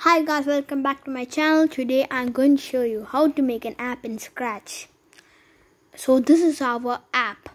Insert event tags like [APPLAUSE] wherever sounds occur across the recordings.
Hi guys, welcome back to my channel. Today I'm going to show you how to make an app in Scratch. So this is our app.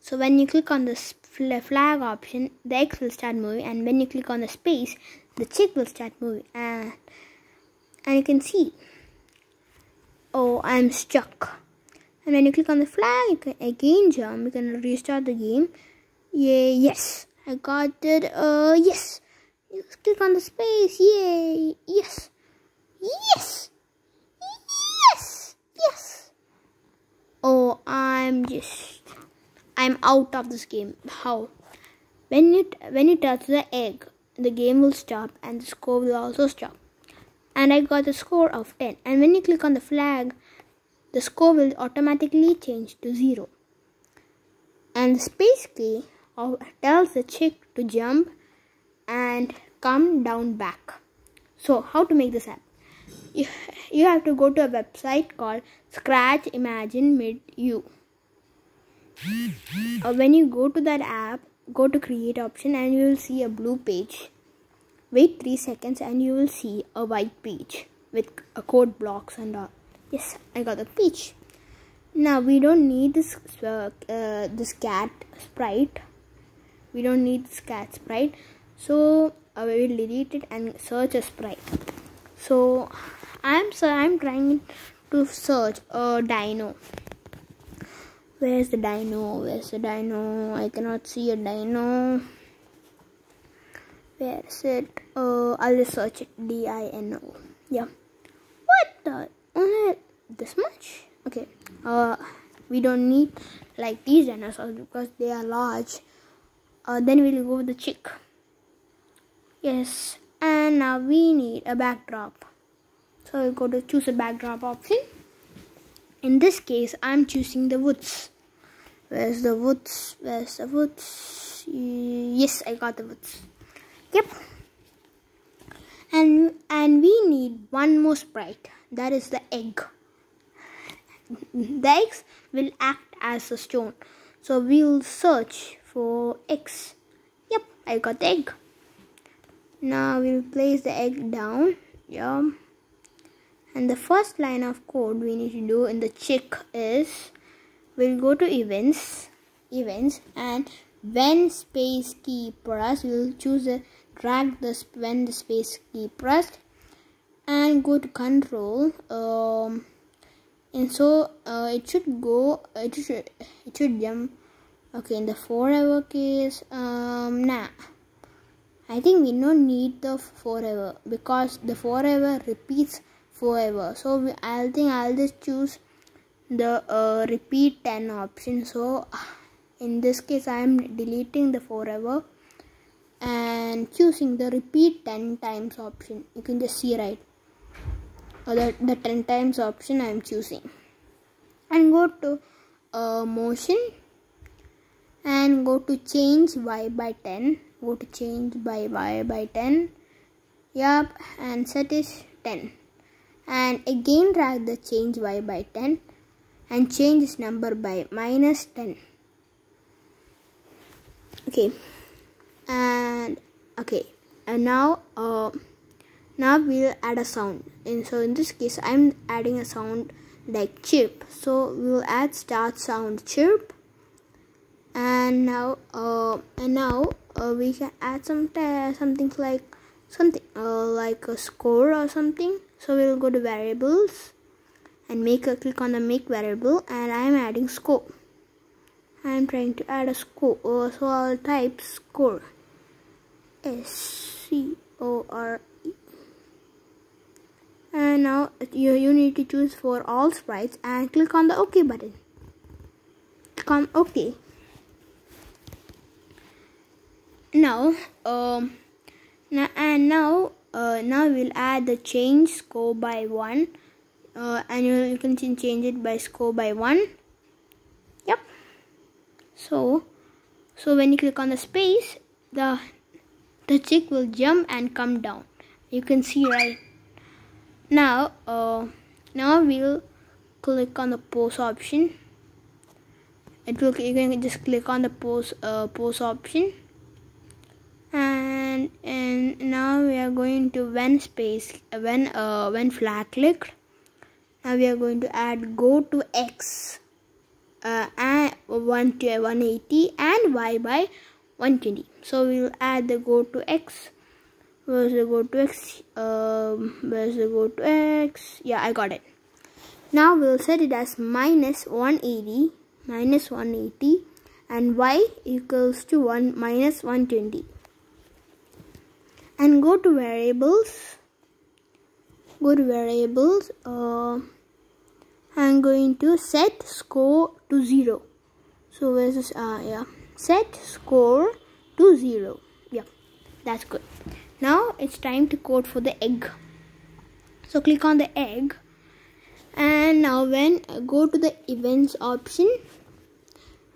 So when you click on the flag option, the X will start moving and when you click on the space, the chick will start moving and, and you can see, oh I'm stuck. And when you click on the flag, you can again jump, you can restart the game. Yeah, yes, I got it, uh, yes. Click on the space. Yay. Yes. Yes. Yes. Yes. Oh, I'm just I'm out of this game. How? When you when you touch the egg, the game will stop and the score will also stop. And I got a score of 10. And when you click on the flag, the score will automatically change to 0. And the space key tells the chick to jump and come down back. So how to make this app? You, you have to go to a website called Scratch Imagine Mid You. uh, when you go to that app, go to create option and you will see a blue page. Wait 3 seconds and you will see a white page with a code blocks and all. Yes, I got the page. Now we don't need this uh, uh, this cat sprite. We don't need this cat sprite so I will delete it and search a sprite. So I'm so I'm trying to search a dino. Where's the dino? Where's the dino? I cannot see a dino. Where is it? Uh I'll just search it. D-I-N-O yeah. What the? Only this much? Okay. Uh we don't need like these dinosaurs because they are large. Uh, then we'll go with the chick yes and now we need a backdrop. So we go to choose a backdrop option. In this case i'm choosing the woods. Where's the woods? Where's the woods? Yes i got the woods. Yep. And and we need one more sprite. That is the egg. The eggs will act as a stone. So we'll search for eggs. Yep i got the egg now we'll place the egg down yeah and the first line of code we need to do in the chick is we'll go to events events and when space key pressed we'll choose drag the when the space key pressed and go to control um and so uh, it should go it should it should jump. Okay in the forever case um nah I think we don't need the forever because the forever repeats forever. So we, I think I'll just choose the uh, repeat 10 option. So in this case I am deleting the forever and choosing the repeat 10 times option. You can just see right. Or the, the 10 times option I am choosing. And go to uh, motion and go to change y by 10 go to change by y by 10 yep and set is 10 and again drag the change y by 10 and change this number by minus 10 okay. And okay. And now uh now we'll add a sound. And so in this case i'm adding a sound like chirp. So we'll add start sound chirp and now uh and now uh, we can add some something like something uh, like a score or something. So we'll go to variables and make a click on the make variable and I'm adding score. I'm trying to add a score uh, so I'll type score. S C O R E. And now you, you need to choose for all sprites and click on the OK button. Click on OK now um now and now uh, now we'll add the change score by one. Uh, and you, you can change it by score by one. Yep. So so when you click on the space the the chick will jump and come down. You can see right? Now uh now we'll click on the pose option. It will you can just click on the pose uh pose option and and now we are going to when space when uh when flag clicked now we are going to add go to x uh, and 1 to 180 and y by 120 so we will add the go to x. Where's the go to x? Um where's the go to x? Yeah i got it. Now we'll set it as minus 180 minus 180 and y equals to 1 minus 120 and go to variables. Go to variables uh, I'm going to set score to 0 so where's this? Uh, yeah. Set score to 0 yeah that's good. Now it's time to code for the egg. So click on the egg. And now when uh, go to the events option.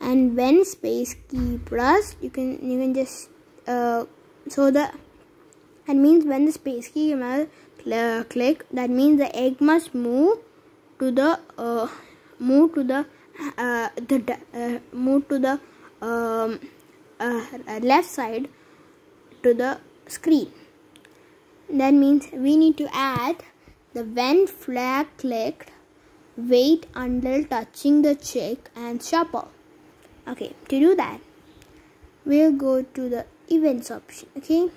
And when space key plus you can you can just uh, so the that means when the space key uh, click that means the egg must move to the uh, move to the uh, the uh, move to the um, uh, left side to the screen. That means we need to add the when flag clicked wait until touching the check and shuffle. Okay to do that we'll go to the events option okay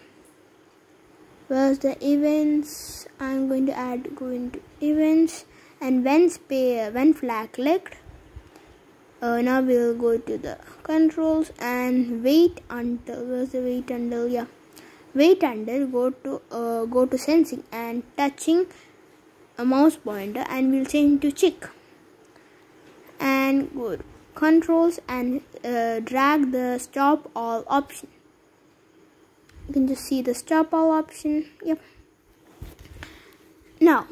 where's the events i'm going to add go into events and when spare when flag clicked uh, now we'll go to the controls and wait until where's the wait until yeah. Wait until go to uh, go to sensing and touching a mouse pointer and we'll change to chick and go controls and uh, drag the stop all option you can just see the stop all option. Yep. Now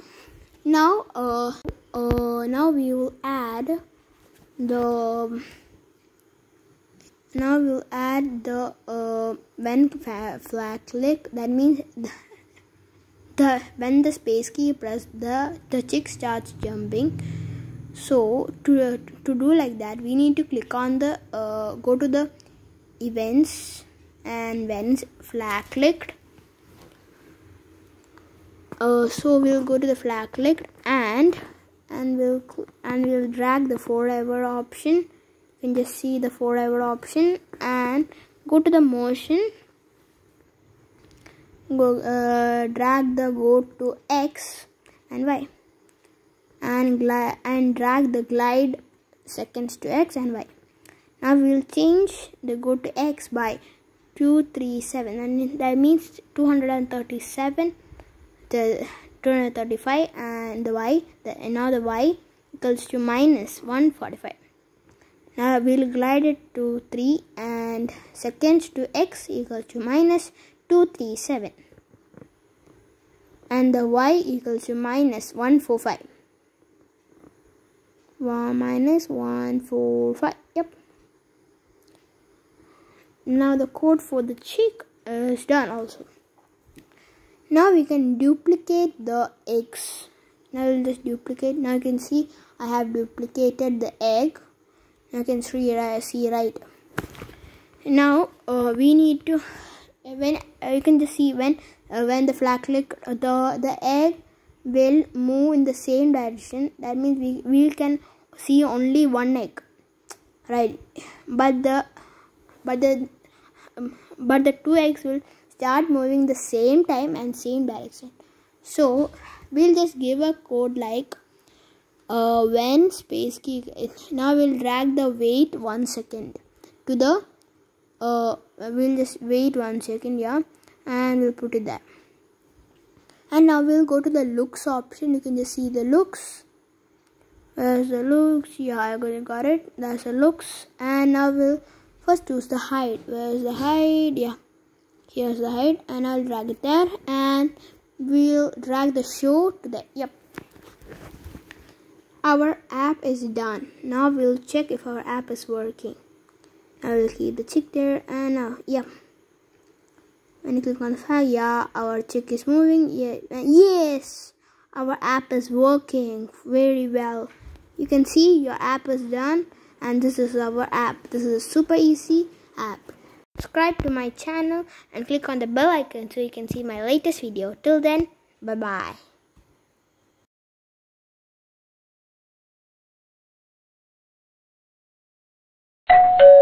now uh, uh now we will add the now we'll add the uh, when flag click that means the, [LAUGHS] the when the space key press the the chick starts jumping. So to uh, to do like that we need to click on the uh, go to the events and when flag clicked uh, so we'll go to the flag clicked and and we'll and we'll drag the forever option. You can just see the forever option and go to the motion. Go uh, drag the go to x and y. And glide and drag the glide seconds to x and y. Now we'll change the go to x by 237 and that means 237 the 235 and the y the now the y equals to minus 145 now we'll glide it to 3 and seconds to x equals to minus 237 and the y equals to minus 145 1 minus 145 yep now the code for the cheek is done also. Now we can duplicate the eggs. Now we'll just duplicate. Now you can see I have duplicated the egg. You can see, uh, see right. Now uh, we need to when uh, you can just see when uh, when the flag click uh, the the egg will move in the same direction. That means we, we can see only one egg. Right. But the but the but the two eggs will start moving the same time and same direction. So we'll just give a code like uh, when space key now we'll drag the wait one second to the uh, we'll just wait one second yeah and we'll put it there. And now we'll go to the looks option. You can just see the looks. There's the looks. Yeah i got it. That's the looks. And now we'll first choose the height where's the height yeah. Here's the height and I'll drag it there and we'll drag the show to the yep. Our app is done. Now we'll check if our app is working. I will keep the chick there and uh, now yeah when you click on file yeah our chick is moving yeah yes our app is working very well. You can see your app is done and this is our app. This is a super easy app. Subscribe to my channel and click on the bell icon so you can see my latest video. Till then bye bye you